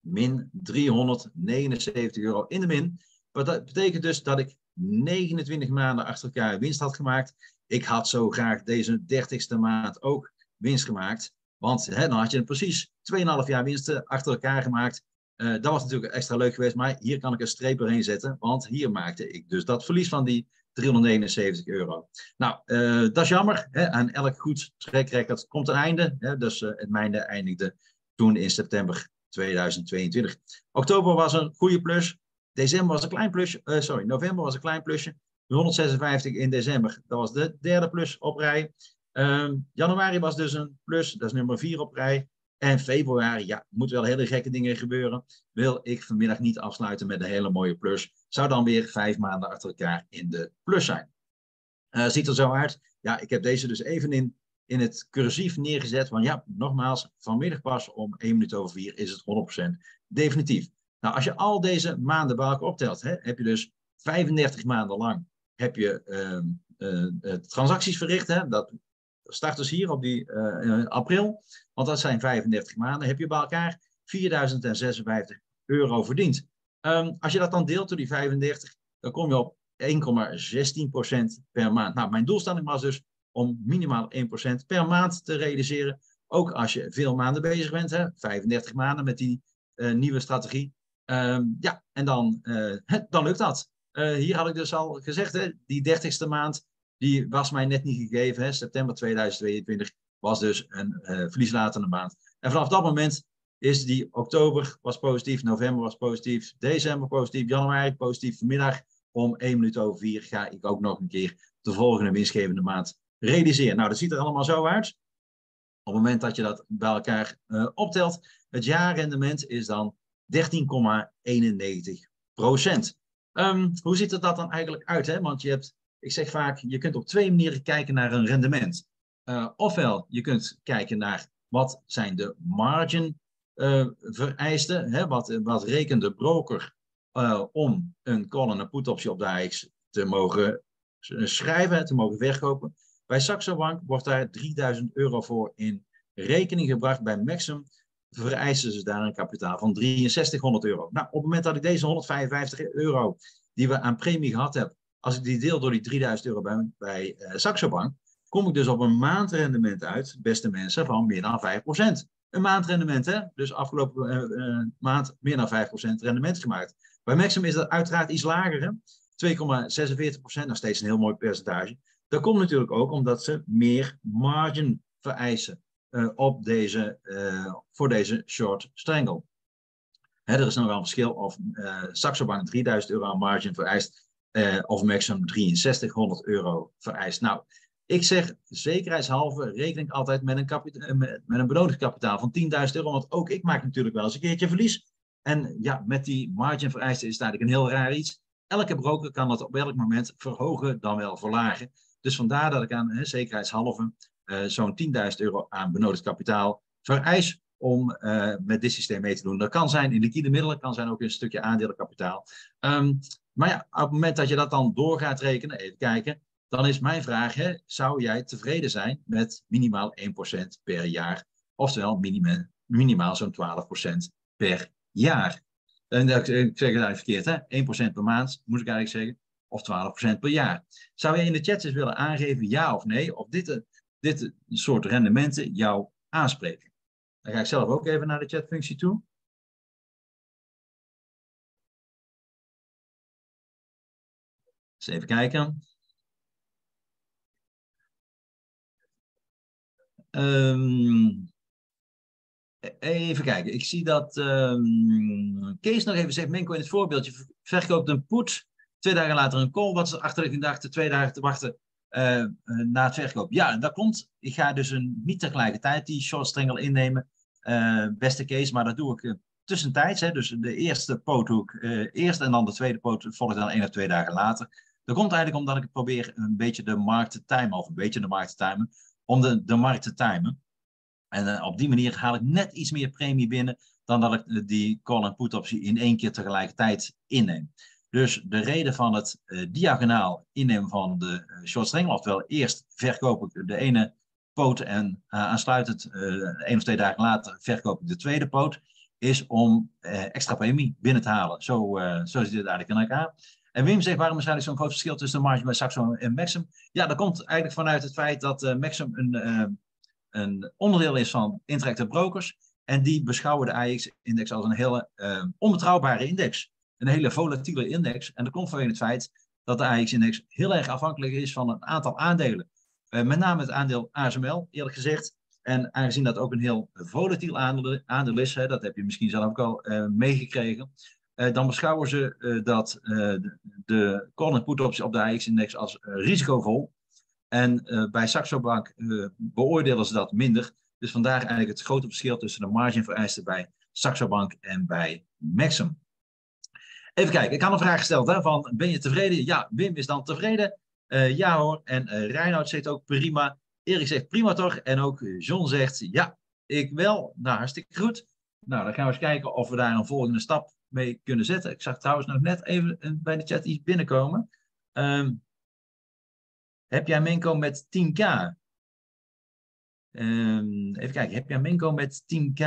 Min 379 euro in de min. Wat dat betekent dus dat ik 29 maanden achter elkaar winst had gemaakt. Ik had zo graag deze 30ste maand ook winst gemaakt. Want hè, dan had je precies 2,5 jaar winsten achter elkaar gemaakt. Uh, dat was natuurlijk extra leuk geweest, maar hier kan ik een streep erheen zetten. Want hier maakte ik dus dat verlies van die 371 euro. Nou, uh, dat is jammer. Hè? Aan elk goed track komt een einde. Hè? Dus uh, het mijne eindigde toen in september 2022. Oktober was een goede plus. December was een klein plusje. Uh, sorry, november was een klein plusje. 156 in december. Dat was de derde plus op rij. Ehm, januari was dus een plus. Dat is nummer 4 op rij. En februari, ja, moet wel hele gekke dingen gebeuren. Wil ik vanmiddag niet afsluiten met een hele mooie plus. Zou dan weer vijf maanden achter elkaar in de plus zijn. Uh, ziet er zo uit. Ja, ik heb deze dus even in, in het cursief neergezet. Want ja, nogmaals, vanmiddag pas om 1 minuut over 4 is het 100% definitief. Nou, als je al deze maanden bij elkaar optelt, hè, heb je dus 35 maanden lang heb je, uh, uh, transacties verricht. Hè, dat start dus hier op die april. Want dat zijn 35 maanden. Heb je bij elkaar 4056 euro verdiend. Um, als je dat dan deelt door die 35, dan kom je op 1,16% per maand. Nou, mijn doelstelling was dus om minimaal 1% per maand te realiseren. Ook als je veel maanden bezig bent, hè, 35 maanden met die nieuwe strategie. Ehm, ja, en dan, uh, dan lukt dat. Uh, hier had ik dus al gezegd, hè, die 30ste maand, die was mij net niet gegeven. Hè. September 2022 was dus een verlieslatende maand. En vanaf dat moment is die oktober was positief, november was positief, december positief, januari positief. Vanmiddag om 1 minuut over 4 ga ik ook nog een keer de volgende winstgevende maand realiseren. Nou, dat ziet er allemaal zo uit. Op het moment dat je dat bij elkaar uh, optelt, het jaarrendement is dan 13,91 procent. Um, hoe ziet het dat dan eigenlijk uit? Hè? Want je hebt, ik zeg vaak, je kunt op twee manieren kijken naar een rendement. Uh, ofwel, je kunt kijken naar wat zijn de margin uh, vereisten. Hè? Wat, wat rekent de broker uh, om een call en een put optie op de AX te mogen schrijven, te mogen verkopen. Bij Saxo Bank wordt daar 3000 euro voor in rekening gebracht. Bij Maxim vereisen ze daar een kapitaal van 6300 euro. Nou, op het moment dat ik deze 155 euro die we aan premie gehad hebben, als ik die deel door die 3000 euro bij, bij uh, Saxo Bank, kom ik dus op een maandrendement uit, beste mensen, van meer dan 5%. Een maandrendement, hè? Dus afgelopen uh, uh, maand meer dan 5% rendement gemaakt. Bij Maxim is dat uiteraard iets lager, 2,46%, nog steeds een heel mooi percentage. Dat komt natuurlijk ook omdat ze meer margin vereisen op deze, uh, voor deze short strangle. Hè, er is nog wel een verschil of uh, Saxo Bank 3000 euro aan margin vereist of Maxim 6300 euro vereist. Nou, ik zeg zekerheidshalve reken ik altijd met een, met, kapitaal van 10.000 euro, want ook ik maak natuurlijk wel eens een keertje verlies. En ja, met die margin vereisten is het eigenlijk een heel raar iets. Elke broker kan dat op elk moment verhogen dan wel verlagen. Dus vandaar dat ik aan hè, zekerheidshalve zo'n 10.000 euro aan benodigd kapitaal vereis om uh, met dit systeem mee te doen. Dat kan zijn in liquide middelen, kan zijn ook een stukje aandelenkapitaal. Um, maar ja, op het moment dat je dat dan door gaat rekenen, even kijken, dan is mijn vraag, hè, zou jij tevreden zijn met minimaal 1% per jaar? Oftewel minimaal, zo'n 12% per jaar. En ik zeg het eigenlijk verkeerd, hè? 1% per maand, moet ik eigenlijk zeggen of 12% per jaar. Zou je in de chat eens willen aangeven ja of nee, of dit, dit soort rendementen jou aanspreken? Dan ga ik zelf ook even naar de chatfunctie toe. Eens even kijken. Um, even kijken. Ik zie dat um, Kees nog even zegt, Menko in het voorbeeldje verkoopt een put Twee dagen later een call, wat ze achterliggend dachten, twee dagen te wachten uh, na het verkoop. Ja, dat komt. Ik ga dus een, niet tegelijkertijd die short strangle innemen. Uh, beste case, maar dat doe ik tussentijds. Hè, dus de eerste poothoek eerst en dan de tweede poot volgt dan één of twee dagen later. Dat komt eigenlijk omdat ik probeer een beetje de markt te timen, of een beetje de markt te timen, om de, de markt te timen. En op die manier haal ik net iets meer premie binnen dan dat ik die call en put optie in één keer tegelijkertijd inneem. Dus de reden van het uh, diagonaal innemen van de uh, short string, oftewel eerst verkoop ik de ene poot en uh, aansluitend één of twee dagen later verkoop ik de tweede poot, is om extra premie binnen te halen. Zo, zo zit het eigenlijk in elkaar. En Wim zegt, waarom is eigenlijk zo'n groot verschil tussen de marge bij Saxo en Maxim? Ja, dat komt eigenlijk vanuit het feit dat Maxim een, een onderdeel is van Interactive Brokers. En die beschouwen de AX-index als een hele onbetrouwbare index een hele volatiele index. En dat komt vanwege het feit dat de AX-index heel erg afhankelijk is van een aantal aandelen. Uh, met name het aandeel ASML, eerlijk gezegd. En aangezien dat ook een heel volatiel aandeel, aandeel is, dat heb je misschien zelf ook al uh, meegekregen, uh, dan beschouwen ze dat de, de call and put optie op de AX-index als risicovol. En bij Saxo Bank beoordelen ze dat minder. Dus vandaar eigenlijk het grote verschil tussen de marginvereisten bij Saxo Bank en bij Maxim. Even kijken, ik had een vraag gesteld hè, van ben je tevreden? Ja, Wim is dan tevreden. Uh, ja hoor. En uh, Reinoud zegt ook prima. Erik zegt prima toch? En ook John zegt ja, ik wel. Nou, hartstikke goed. Nou, dan gaan we eens kijken of we daar een volgende stap mee kunnen zetten. Ik zag trouwens nog net even bij de chat iets binnenkomen. Um, heb jij Menko met 10k? Um, ehm, even kijken, heb jij Menko met 10k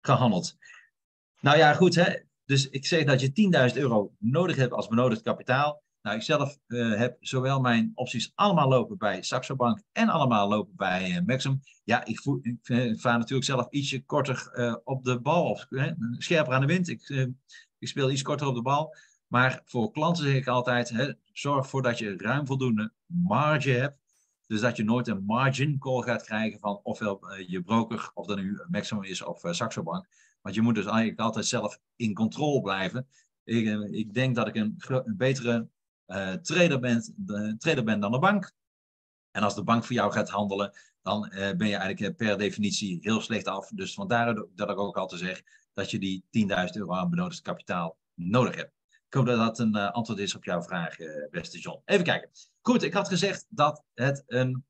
gehandeld? Nou ja, goed, hè? Dus ik zeg dat je 10.000 euro nodig hebt als benodigd kapitaal. Nou, ik zelf uh, heb zowel mijn opties allemaal lopen bij Saxo Bank en allemaal lopen bij uh, Maxim. Ja, ik, voel, ik uh, vaar natuurlijk zelf ietsje korter op de bal, of scherper aan de wind. Ik, ik, speel iets korter op de bal. Maar voor klanten zeg ik altijd, hè, zorg ervoor dat je ruim voldoende marge hebt. Dus dat je nooit een margin call gaat krijgen van ofwel je broker, of dat nu Maximum is of Saxo Bank. Want je moet dus eigenlijk altijd zelf in controle blijven. Ik, ik denk dat ik een, betere trader, bent, trader bent dan de bank. En als de bank voor jou gaat handelen, dan ben je eigenlijk eh, per definitie heel slecht af. Dus vandaar dat ik ook altijd zeg dat je die 10.000 euro aan benodigd kapitaal nodig hebt. Ik hoop dat dat een antwoord is op jouw vraag, beste John. Even kijken. Goed, ik had gezegd dat het een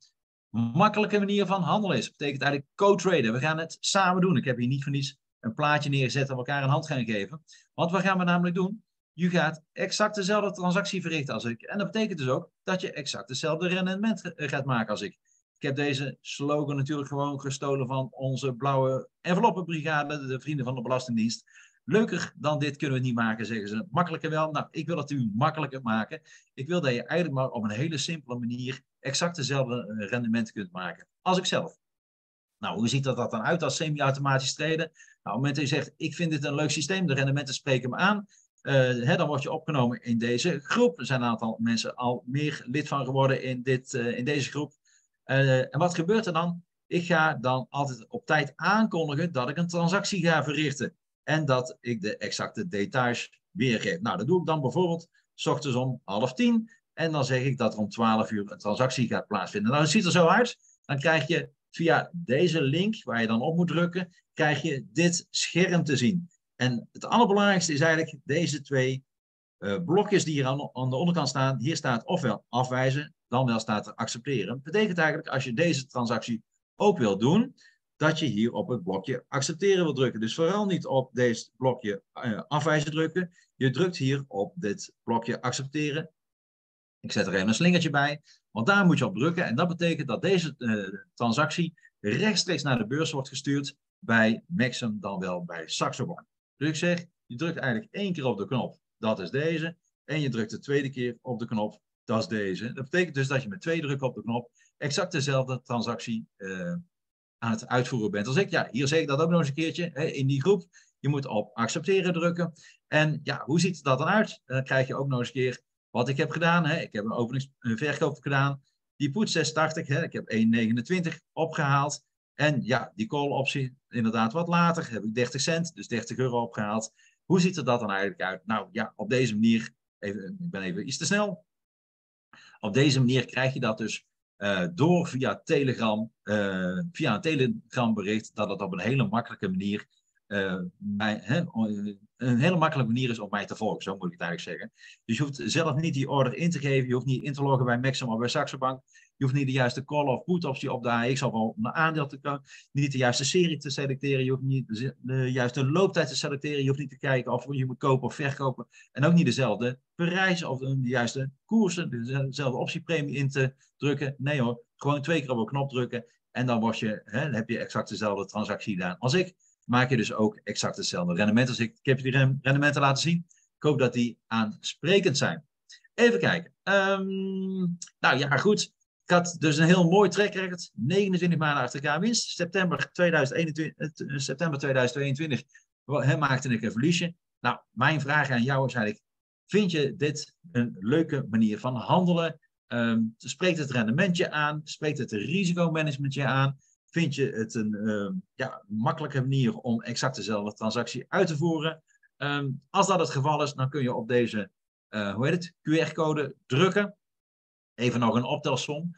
makkelijke manier van handelen is. Dat betekent eigenlijk co-traden. We gaan het samen doen. Ik heb hier niet voor niets een plaatje neergezet en elkaar een hand gaan geven. Want wat gaan we namelijk doen? je gaat exact dezelfde transactie verrichten als ik. En dat betekent dus ook dat je exact hetzelfde rendement eh, gaat maken als ik. Ik heb deze slogan natuurlijk gewoon gestolen van onze blauwe enveloppenbrigade, de vrienden van de Belastingdienst. Leuker dan dit kunnen we niet maken, zeggen ze. Makkelijker wel. Nou, ik wil het u makkelijker maken. Ik wil dat je eigenlijk maar op een hele simpele manier exact dezelfde eh, rendement kunt maken als ik zelf. Nou, hoe ziet dat, dat dan uit als semi-automatisch treden? Nou, op het moment dat je zegt, ik vind dit een leuk systeem, de rendementen spreken me aan, uh, hè, dan word je opgenomen in deze groep. Er zijn een aantal mensen al meer lid van geworden in, dit, uh, in deze groep. En wat gebeurt er dan? Ik ga dan altijd op tijd aankondigen dat ik een transactie ga verrichten. En dat ik de exacte details weergeef. Nou, dat doe ik dan bijvoorbeeld s ochtends om half tien. En dan zeg ik dat er om twaalf uur een transactie gaat plaatsvinden. Nou, het ziet er zo uit. Dan krijg je via deze link, waar je dan op moet drukken, krijg je dit scherm te zien. En het allerbelangrijkste is eigenlijk deze twee uh, blokjes die hier aan, aan, de onderkant staan. Hier staat ofwel afwijzen, dan wel staat er accepteren. Dat betekent eigenlijk als je deze transactie ook wil doen, dat je hier op het blokje accepteren wil drukken. Dus vooral niet op deze blokje uh, afwijzen drukken. Je drukt hier op dit blokje accepteren. Ik zet er even een slingertje bij, want daar moet je op drukken. En dat betekent dat deze uh, transactie rechtstreeks naar de beurs wordt gestuurd bij Maxim dan wel bij Saxo Bank. Dus ik zeg, je drukt eigenlijk één keer op de knop, dat is deze. En je drukt de tweede keer op de knop, dat is deze. Dat betekent dus dat je met twee drukken op de knop exact dezelfde transactie uh, aan het uitvoeren bent als ik. Ja, hier zeg ik dat ook nog eens een keertje hè, in die groep. Je moet op accepteren drukken. En ja, hoe ziet dat dan uit? Dan krijg je ook nog eens een keer wat ik heb gedaan. Hè. Ik heb een openings een verkoop gedaan. Die put 680, hè. ik heb 1,29 opgehaald. En ja, die call optie inderdaad wat later, heb ik 30 cent, dus 30 euro opgehaald. Hoe ziet er dat dan eigenlijk uit? Nou ja, op deze manier, even, ik ben even iets te snel. Op deze manier krijg je dat dus uh, door via Telegram, uh, via een Telegram bericht, dat het op een hele makkelijke manier uh, hè, een hele makkelijke manier is om mij te volgen, zo moet ik het eigenlijk zeggen. Dus je hoeft zelf niet die order in te geven, je hoeft niet in te loggen bij Maxim of bij Saxo Bank. Je hoeft niet de juiste call of put optie op de AX of op een aandeel te komen. Niet de juiste serie te selecteren. Je hoeft niet de juiste looptijd te selecteren. Je hoeft niet te kijken of je moet kopen of verkopen. En ook niet dezelfde prijs of de juiste koersen, dezelfde optiepremie in te drukken. Nee hoor, gewoon twee keer op een knop drukken. En dan, word je, hè, heb je exact dezelfde transactie gedaan als ik. Maak je dus ook exact hetzelfde rendement als ik. Ik heb je die rendementen laten zien. Ik hoop dat die aansprekend zijn. Even kijken. Um, nou ja, goed. Ik had dus een heel mooi track record. 29 maanden achter elkaar winst. September 2021, eh, september 2022 maakte ik een verliesje. Nou, mijn vraag aan jou is eigenlijk, vind je dit een leuke manier van handelen? Um, spreekt het rendementje aan? Spreekt het risicomanagementje aan? Vind je het een um, ja, makkelijke manier om exact dezelfde transactie uit te voeren? Um, als dat het geval is, dan kun je op deze uh, hoe heet het, QR-code drukken. Even nog een optelsom.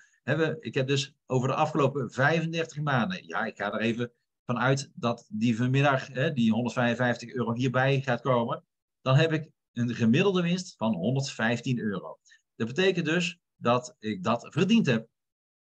Ik heb dus over de afgelopen 35 maanden, ja, ik ga er even vanuit dat die vanmiddag, hè, die 155 euro hierbij gaat komen. Dan heb ik een gemiddelde winst van 115 euro. Dat betekent dus dat ik dat verdiend heb.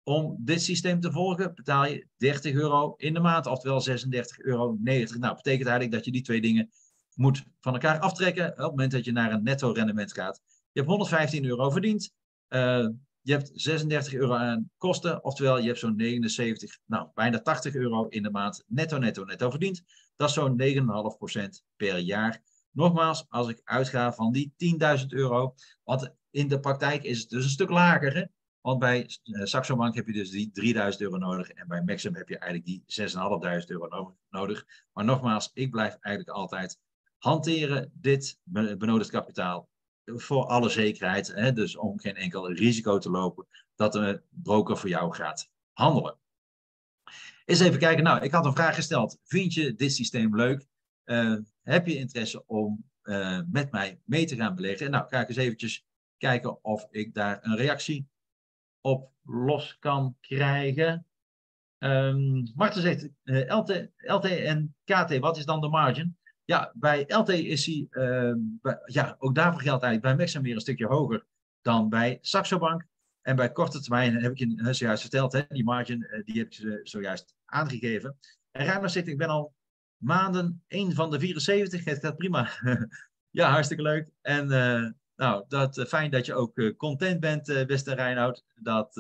Om dit systeem te volgen betaal je 30 euro in de maand, oftewel 36,90 euro. Nou, betekent eigenlijk dat je die twee dingen moet van elkaar aftrekken op het moment dat je naar een netto rendement gaat. Je hebt 115 euro verdiend. Uh, je hebt 36 euro aan kosten, oftewel je hebt zo'n 79, nou bijna 80 euro in de maand netto, netto, netto verdiend. Dat is zo'n 9,5% per jaar. Nogmaals, als ik uitga van die 10.000 euro, want in de praktijk is het dus een stuk lager. Want bij uh, Saxo Bank heb je dus die 3000 euro nodig. En bij Maxim heb je eigenlijk die 6.500 euro nodig. Maar nogmaals, ik blijf eigenlijk altijd hanteren dit benodigd kapitaal voor alle zekerheid. Hè? Dus om geen enkel risico te lopen dat een broker voor jou gaat handelen. Eens even kijken. Nou, ik had een vraag gesteld. Vind je dit systeem leuk? Uh, heb je interesse om uh, met mij mee te gaan beleggen? Nou, ga ik eens eventjes kijken of ik daar een reactie op los kan krijgen. Um, Marten zegt, eh, LT, LT en KT, wat is dan de margin? Ja, bij LT is hij, bij, ja, ook daarvoor geldt eigenlijk bij Maxim weer een stukje hoger dan bij Saxo Bank. En bij korte termijn heb ik je zojuist verteld, hè, die margin, uh, die heb ik je zojuist aangegeven. En Ruimers zegt, ik ben al maanden één van de 74, het gaat prima. ja, hartstikke leuk. En nou, dat, uh, fijn dat je ook uh, content bent, uh, beste Reinoud. Dat,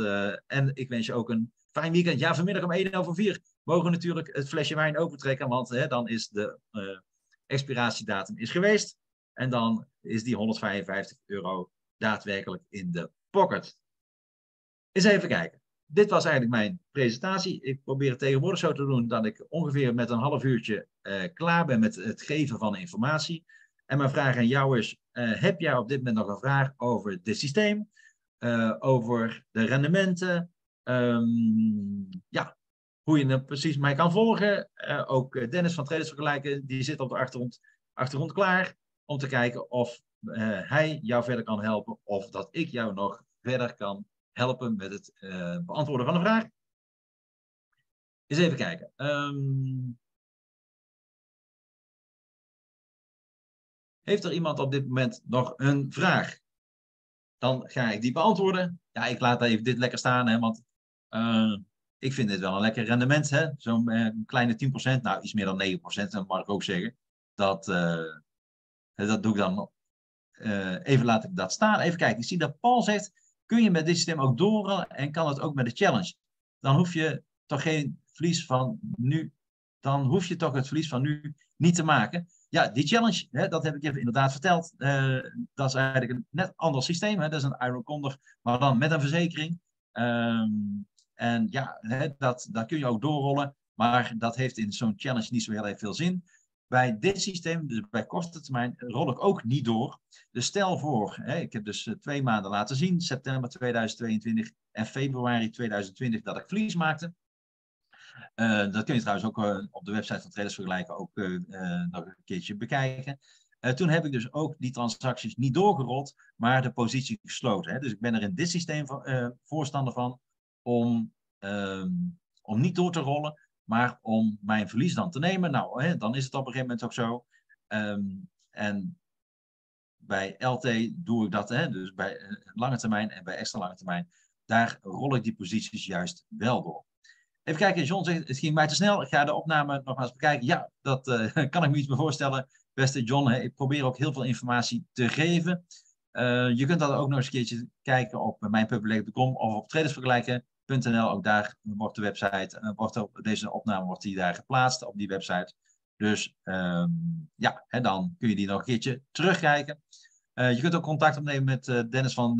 en ik wens je ook een fijn weekend. Ja, vanmiddag om 1 over 4 mogen we natuurlijk het flesje wijn opentrekken, want hè, dan is de expiratiedatum is geweest. En dan is die 155 euro daadwerkelijk in de pocket. Eens even kijken. Dit was eigenlijk mijn presentatie. Ik probeer het tegenwoordig zo te doen dat ik ongeveer met een half uurtje klaar ben met het geven van informatie. En mijn vraag aan jou is, heb jij op dit moment nog een vraag over dit systeem? Uh, over de rendementen? Um, ja, hoe je het precies mij kan volgen. Uh, ook Dennis van Traders Vergelijken, die zit op de achtergrond, achtergrond klaar om te kijken of hij jou verder kan helpen of dat ik jou nog verder kan helpen met het beantwoorden van een vraag. Eens even kijken. Um, Heeft er iemand op dit moment nog een vraag? Dan ga ik die beantwoorden. Ja, ik laat even dit lekker staan, hè, want uh, ik vind dit wel een lekker rendement. Zo'n uh, kleine 10%, nou iets meer dan 9%, dat mag ik ook zeggen. Dat, uh, dat doe ik dan. even laat ik dat staan. Even kijken, ik zie dat Paul zegt, kun je met dit systeem ook doorrollen en kan het ook met de challenge? Dan hoef je toch geen verlies van nu, dan hoef je toch het verlies van nu niet te maken ja, die challenge, hè, dat heb ik even inderdaad verteld. Uh, dat is eigenlijk een net ander systeem. Hè. Dat is een Iron Condor, maar dan met een verzekering. Um, en ja, hè, dat, dat kun je ook doorrollen. Maar dat heeft in zo'n challenge niet zo heel erg veel zin. Bij dit systeem, dus bij korte termijn, rol ik ook niet door. Dus stel voor, hè, ik heb dus eh, twee maanden laten zien, september 2022 en februari 2020, dat ik verlies maakte. Uh, dat kun je trouwens ook uh, op de website van Traders Vergelijken ook uh, nog een keertje bekijken. toen heb ik dus ook die transacties niet doorgerold, maar de positie gesloten. Hè. Dus ik ben er in dit systeem van, voorstander van om, um, om niet door te rollen, maar om mijn verlies dan te nemen. Nou, hè, dan is het op een gegeven moment ook zo. Um, en bij LT doe ik dat, hè, dus bij lange termijn en bij extra lange termijn, daar rol ik die posities juist wel door. Even kijken, John zegt, het ging mij te snel. Ik ga de opname nogmaals bekijken. Ja, dat uh, kan ik me iets meer voorstellen. Beste John, ik probeer ook heel veel informatie te geven. Uh, je kunt dat ook nog eens een keertje kijken op mijnpublic.com of op tradersvergelijken.nl. Ook daar wordt de website, uh, wordt op deze opname wordt die daar geplaatst op die website. Dus um, ja, hè, dan kun je die nog een keertje terugkijken. je kunt ook contact opnemen met Dennis van,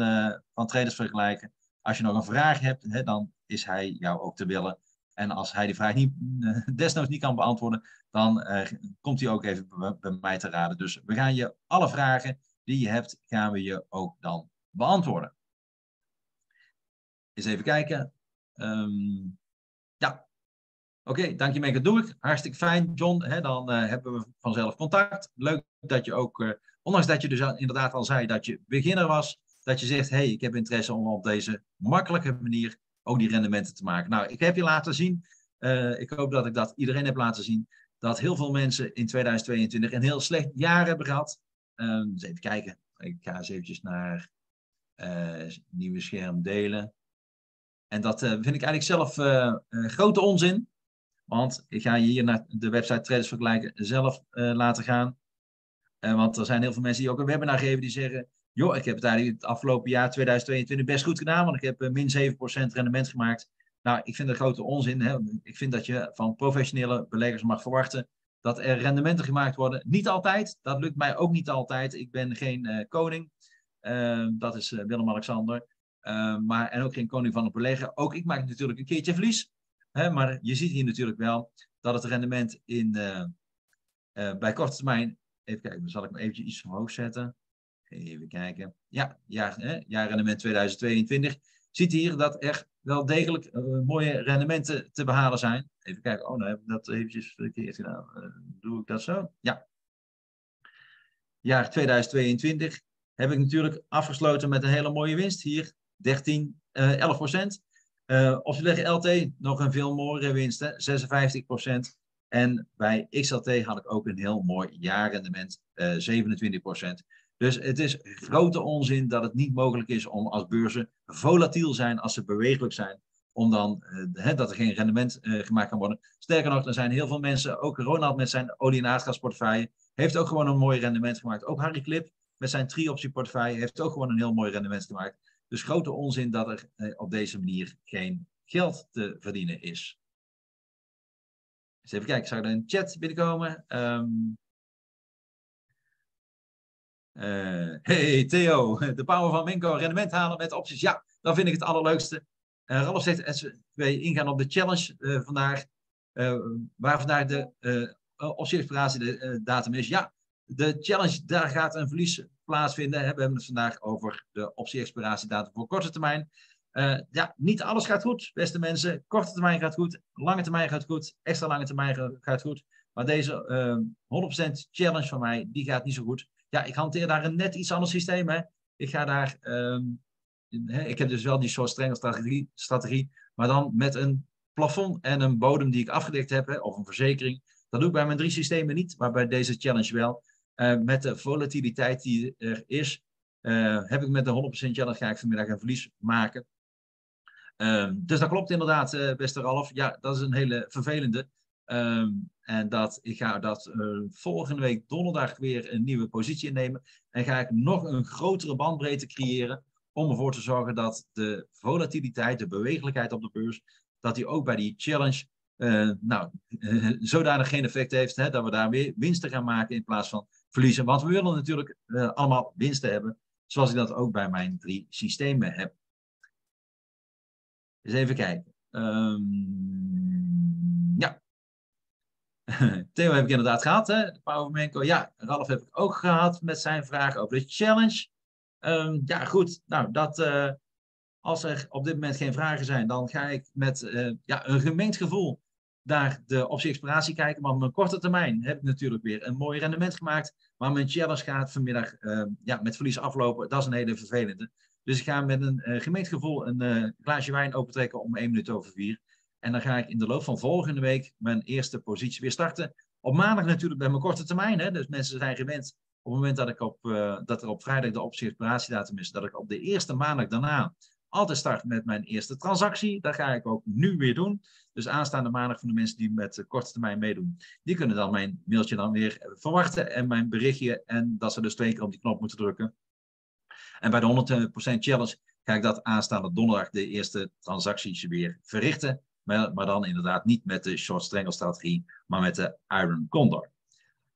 van Traders Vergelijken. Als je nog een vraag hebt, hè, dan is hij jou ook te willen. En als hij die vraag niet, eh, desnoods niet kan beantwoorden, dan uh, komt hij ook even bij, mij te raden. Dus we gaan je alle vragen die je hebt, gaan we je ook dan beantwoorden. Eens even kijken. Um, ja, oké, okay, dankjewel, dat doe ik. Hartstikke fijn, John. Hè, dan uh, hebben we vanzelf contact. Leuk dat je ook, ondanks dat je dus inderdaad al zei dat je beginner was, dat je zegt, hey, ik heb interesse om op deze makkelijke manier ook die rendementen te maken. Nou, ik heb je laten zien, uh, ik hoop dat ik dat iedereen heb laten zien, dat heel veel mensen in 2022 een heel slecht jaar hebben gehad. Dus even kijken, ik ga eens eventjes naar uh, nieuwe scherm delen. En dat vind ik eigenlijk zelf grote onzin. Want ik ga je hier naar de website Traders Vergelijken zelf laten gaan. want er zijn heel veel mensen die ook een webinar geven die zeggen joh, ik heb het eigenlijk het afgelopen jaar 2022 best goed gedaan, want ik heb uh, min 7% rendement gemaakt. Nou, ik vind dat grote onzin. Hè? Ik vind dat je van professionele beleggers mag verwachten dat er rendementen gemaakt worden. Niet altijd, dat lukt mij ook niet altijd. Ik ben geen koning, dat is Willem-Alexander. maar, en ook geen koning van het beleggen. Ook ik maak natuurlijk een keertje verlies. Hè, maar je ziet hier natuurlijk wel dat het rendement in, bij korte termijn. Even kijken, zal ik hem eventjes iets omhoog zetten. Even kijken. Ja, jaar, jaarrendement 2022. Ziet hier dat er wel degelijk uh, mooie rendementen te behalen zijn. Even kijken. Oh, nou heb ik dat eventjes verkeerd gedaan. Uh, doe ik dat zo? Ja. Jaar 2022 heb ik natuurlijk afgesloten met een hele mooie winst. Hier 13, uh, 11 procent. Uh, of je leggen LT nog een veel mooiere winst, hè? 56 procent. En bij XLT had ik ook een heel mooi jaarrendement, 27 procent. Dus het is grote onzin dat het niet mogelijk is om als beurzen volatiel zijn als ze bewegelijk zijn, om dan uh, dat er geen rendement uh, gemaakt kan worden. Sterker nog, er zijn heel veel mensen, ook Ronald met zijn olie- en aardgasportefeuille, heeft ook gewoon een mooi rendement gemaakt. Ook Harry Clip met zijn tri-optieportefeuille heeft ook gewoon een heel mooi rendement gemaakt. Dus grote onzin dat er uh, op deze manier geen geld te verdienen is. Dus even kijken, zou er een chat binnenkomen? Um, uh, hey Theo, de power van Minko, rendement halen met opties. Ja, dan vind ik het allerleukste. Uh, Ralf zegt, we ingaan op de challenge uh, vandaag, waar vandaag de optie-exploratie de datum is. Ja, de challenge, daar gaat een verlies plaatsvinden. We hebben het vandaag over de optie-expiratiedatum voor korte termijn. ja, niet alles gaat goed, beste mensen. Korte termijn gaat goed, lange termijn gaat goed, extra lange termijn gaat goed. Maar deze 100% challenge van mij, die gaat niet zo goed ja, ik hanteer daar een net iets ander systeem. Hè. Ik ga daar, um, hè, ik heb dus wel die soort strenge strategie, strategie, maar dan met een plafond en een bodem die ik afgedekt heb, hè, of een verzekering. Dat doe ik bij mijn drie systemen niet, maar bij deze challenge wel. Uh, met de volatiliteit die er is, uh, heb ik met de 100% challenge ga ik vanmiddag een verlies maken. Um, dus dat klopt inderdaad, uh, beste Ralf. Ja, dat is een hele vervelende. Um, en dat, ik ga dat uh, volgende week donderdag weer een nieuwe positie innemen. En ga ik nog een grotere bandbreedte creëren. Om ervoor te zorgen dat de volatiliteit, de bewegelijkheid op de beurs, dat die ook bij die challenge uh, nou, zodanig geen effect heeft. Hè, dat we daar weer winsten gaan maken in plaats van verliezen. Want we willen natuurlijk allemaal winsten hebben. Zoals ik dat ook bij mijn drie systemen heb. Eens even kijken. Um, Theo heb ik inderdaad gehad, hè? Ja, Ralf heb ik ook gehad met zijn vraag over de challenge. Um, ja, goed. Nou, dat, uh, als er op dit moment geen vragen zijn, dan ga ik met uh, ja, een gemengd gevoel naar de optie-exploratie kijken. Maar op een korte termijn heb ik natuurlijk weer een mooi rendement gemaakt. Maar mijn challenge gaat vanmiddag uh, ja, met verlies aflopen. Dat is een hele vervelende. Dus ik ga met een uh, gemengd gevoel een glaasje wijn opentrekken om 1 minuut over 4. En dan ga ik in de loop van volgende week mijn eerste positie weer starten. Op maandag natuurlijk bij mijn korte termijn. Hè? Dus mensen zijn gewend op het moment dat, ik op, uh, dat er op vrijdag de optie-expiratiedatum is, dat ik op de eerste maandag daarna altijd start met mijn eerste transactie. Dat ga ik ook nu weer doen. Dus aanstaande maandag van de mensen die met korte termijn meedoen, die kunnen dan mijn mailtje dan weer verwachten en mijn berichtje. En dat ze dus twee keer op die knop moeten drukken. En bij de 100% challenge ga ik dat aanstaande donderdag de eerste transacties weer verrichten. Maar, maar dan inderdaad niet met de short strangle strategie, maar met de Iron Condor.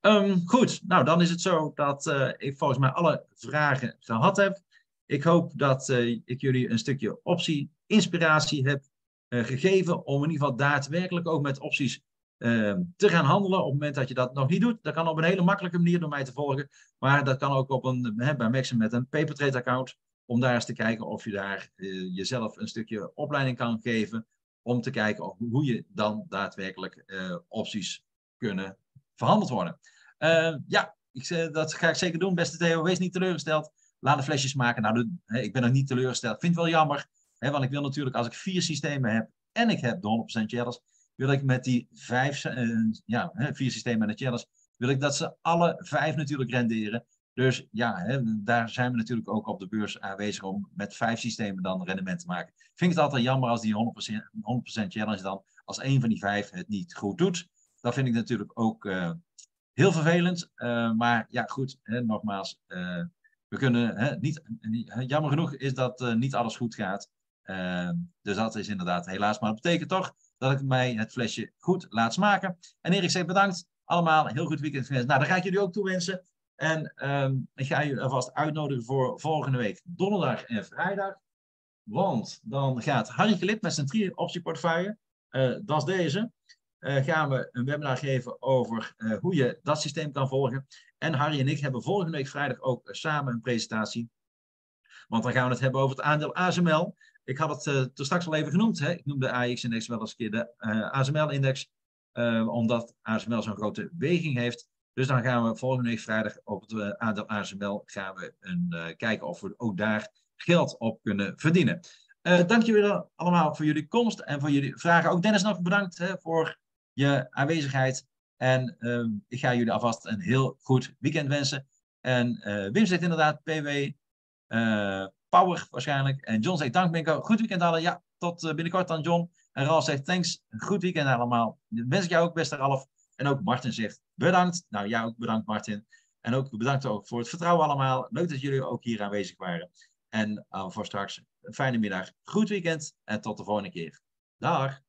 Um, goed, nou dan is het zo dat uh, ik volgens mij alle vragen gehad heb. Ik hoop dat uh, ik jullie een stukje optie-inspiratie heb uh, gegeven om in ieder geval daadwerkelijk ook met opties ehm, te gaan handelen. Op het moment dat je dat nog niet doet, dat kan op een hele makkelijke manier door mij te volgen. Maar dat kan ook op een, hè, bij Maxim met een papertrade account. Om daar eens te kijken of je daar jezelf een stukje opleiding kan geven om te kijken hoe je dan daadwerkelijk uh, opties kunnen verhandeld worden. Uh, ja, ik, dat ga ik zeker doen. Beste Theo, wees niet teleurgesteld. Laat de flesjes maken. Nou, de, ik ben nog niet teleurgesteld. Vind het wel jammer. Hè, want ik wil natuurlijk, als ik vier systemen heb en ik heb de 100% challenge, wil ik met die vijf, uh, ja, vier systemen en de challenge, wil ik dat ze alle vijf natuurlijk renderen. Dus ja, hè, daar zijn we natuurlijk ook op de beurs aanwezig om met vijf systemen dan rendement te maken. Ik vind het altijd jammer als die 100%, 100% challenge dan als een van die vijf het niet goed doet. Dat vind ik natuurlijk ook uh, heel vervelend. Uh, maar ja, goed, hè, nogmaals, uh, we kunnen hè, niet, jammer genoeg is dat niet alles goed gaat. dus dat is inderdaad helaas, maar dat betekent toch dat ik mij het flesje goed laat smaken. En Erik zegt bedankt allemaal heel goed weekend. Nou, dan ga ik jullie ook toewensen. En ehm, ik ga jullie alvast uitnodigen voor volgende week donderdag en vrijdag. Want dan gaat Harry Gelip met zijn drie optieportefeuille, uh, dat is deze, uh, gaan we een webinar geven over uh, hoe je dat systeem kan volgen. En Harry en ik hebben volgende week vrijdag ook samen een presentatie. Want dan gaan we het hebben over het aandeel ASML. Ik had het er straks al even genoemd. Hè? Ik noemde de AX-index wel eens een keer de ASML-index. omdat ASML zo'n grote weging heeft. Dus dan gaan we volgende week vrijdag op het aandeel ASML gaan we een, kijken of we ook daar geld op kunnen verdienen. Uh, dank jullie allemaal voor jullie komst en voor jullie vragen. Ook Dennis nog bedankt hè, voor je aanwezigheid. En uh, ik ga jullie alvast een heel goed weekend wensen. En Wim zegt inderdaad PW Power waarschijnlijk. En John zegt dank Binko. Goed weekend allen. Ja, tot binnenkort dan John. En Ralf zegt thanks. Goed weekend allemaal. Wens ik jou ook beste Ralf. En ook Martin zegt bedankt. Nou, jou ook bedankt Martin. En ook bedankt ook voor het vertrouwen allemaal. Leuk dat jullie ook hier aanwezig waren. En uh, voor straks een fijne middag. Goed weekend en tot de volgende keer. Dag.